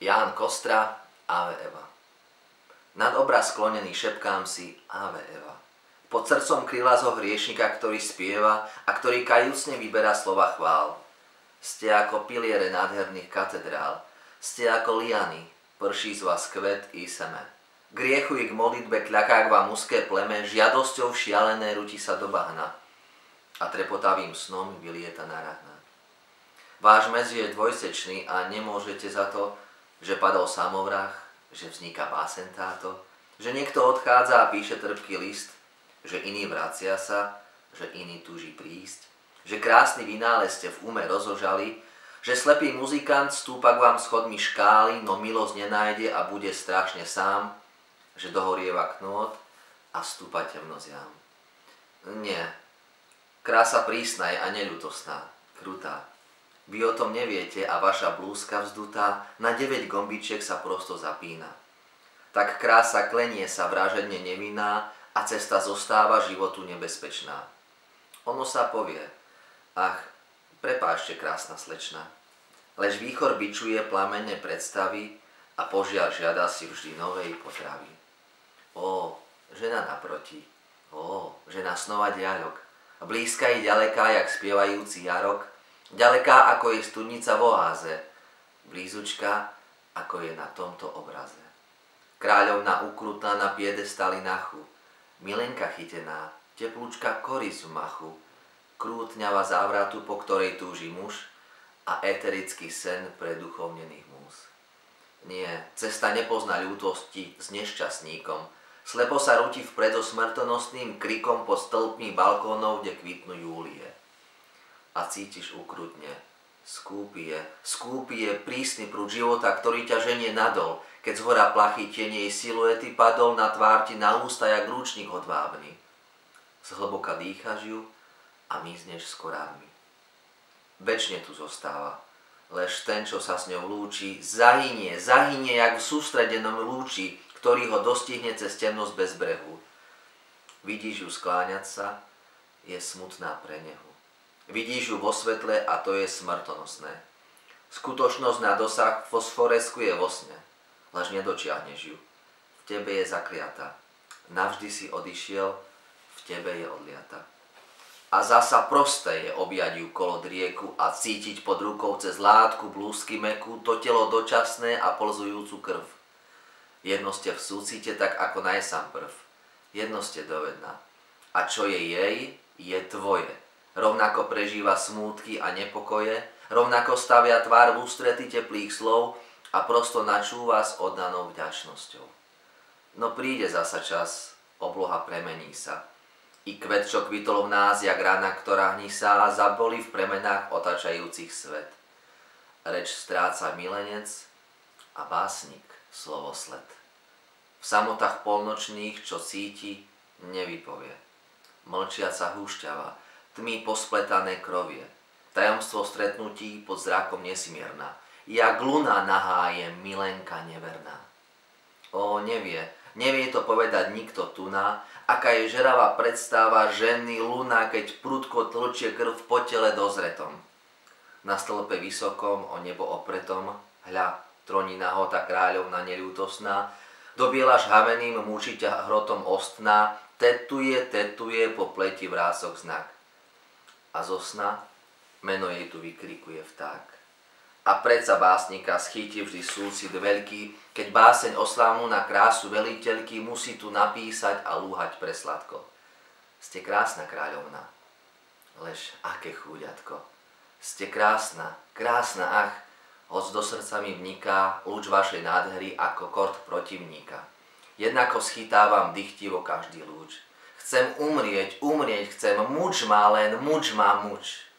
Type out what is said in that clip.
Ján Kostra, Ave Eva. Nad obraz sklonený šepkám si Ave Eva. Pod srdcom kryla zo hriešnika, ktorý spieva a ktorý kajúcne vyberá slova chvál. Ste ako piliere nádherných katedrál, ste ako liany, prší z vás kvet i seme. Griechu i k modlitbe kľaká k vám mužské pleme, žiadosťou šialené rúti sa do bahna a trepotavým snom vylieta na rahna. Váš medzi je dvojsečný a nemôžete za to, že padol samovrah, že vzniká básen táto, že niekto odchádza a píše trpký list, že iný vracia sa, že iný túži prísť, že krásny vynález ste v ume rozožali, že slepý muzikant stúpa k vám schodmi škály, no milosť nenájde a bude strašne sám, že dohorieva knôt a stúpa temnosť jam. Nie, krása prísna je a neľutosná, krutá. Vy o tom neviete a vaša blúzka vzdutá na 9 gombičiek sa prosto zapína. Tak krása klenie sa vražedne nevinná a cesta zostáva životu nebezpečná. Ono sa povie, ach, prepáčte krásna slečna, lež výchor bičuje plamene predstavy a požiar žiada si vždy novej potravy. Ó, žena naproti, ó, žena snova dialog, blízka i ďaleká, jak spievajúci jarok, Ďaleká ako je studnica v oáze, blízučka ako je na tomto obraze. Kráľovna ukrutná na piedestali nachu, milenka chytená, teplúčka koris v machu, krútňava závratu, po ktorej túži muž a eterický sen pre duchovnených múz. Nie, cesta nepozná ľútosti s nešťastníkom, slepo sa rúti vpred so smrtonosným krikom pod stĺpmi balkónov, kde kvitnú júlie a cítiš ukrutne. Skúpi je, skúpi je prísny prúd života, ktorý ťa ženie nadol, keď z hora plachy tiene jej siluety padol na tvár ti na ústa jak rúčnik odvábny. Zhlboka dýchaš ju a mizneš s koránmi. Večne tu zostáva, lež ten, čo sa s ňou lúči, zahynie, zahynie jak v sústredenom lúči, ktorý ho dostihne cez temnosť bez brehu. Vidíš ju skláňať sa, je smutná pre nehu. Vidíš ju vo svetle a to je smrtonosné. Skutočnosť na dosah fosforesku je vo sne, lež nedočiahneš ju. V tebe je zakliata. Navždy si odišiel, v tebe je odliata. A zasa prosté je objať ju kolo drieku a cítiť pod rukou cez látku blúzky meku to telo dočasné a polzujúcu krv. Jedno ste v súcite tak ako najsám prv. Jedno ste dovedná. A čo je jej, je tvoje rovnako prežíva smútky a nepokoje, rovnako stavia tvár v ústrety teplých slov a prosto načúva s oddanou vďačnosťou. No príde zasa čas, obloha premení sa. I kvet, čo kvitol v nás, jak rana, ktorá hnisá, zaboli v premenách otačajúcich svet. Reč stráca milenec a básnik slovosled. V samotách polnočných, čo cíti, nevypovie. Mlčiaca húšťava, tmy pospletané krovie. Tajomstvo stretnutí pod zrakom nesmierna. Jak luna nahá je milenka neverná. O, nevie, nevie to povedať nikto tuná, aká je žeravá predstava ženy luna, keď prudko tlčie krv po tele dozretom. Na stĺpe vysokom, o nebo opretom, hľa, troní nahota kráľovna neľútosná, dobielaš haveným muči ťa hrotom ostná, tetuje, tetuje po pleti vrások znak a zo sna meno jej tu vykrikuje vták. A predsa básnika schytí vždy súcit veľký, keď báseň oslávnu na krásu veliteľky musí tu napísať a lúhať presladko. Ste krásna kráľovna, lež aké chúďatko. Ste krásna, krásna, ach, hoď do srdca mi vniká lúč vašej nádhery ako kort protivníka. Jednako schytávam dychtivo každý lúč. Chcem umrieť, umrieť chcem, muč ma len, muč ma muč.